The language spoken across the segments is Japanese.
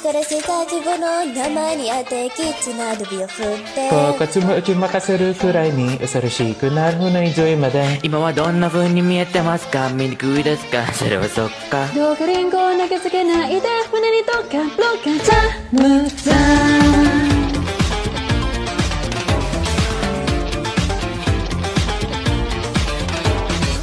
からせた規模のてキッチンなを振って。ここつむちませるくらいに恐ろしくなるほの勢いまで。今はどんな風に見えてますか？見にくいですかそれはそっか。どうリンゴを投げつけないで胸にどっかロッカーチムザー。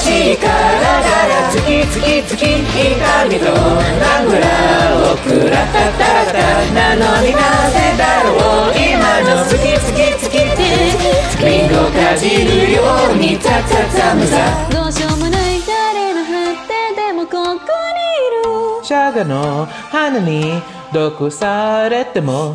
しい体が月月月光とラグラをくらったったらたなのになぜだろう。今の月月月ってリンゴかじるようにザザザムザどうしようもない誰の果てでもここにいる。シャガの花に毒されても。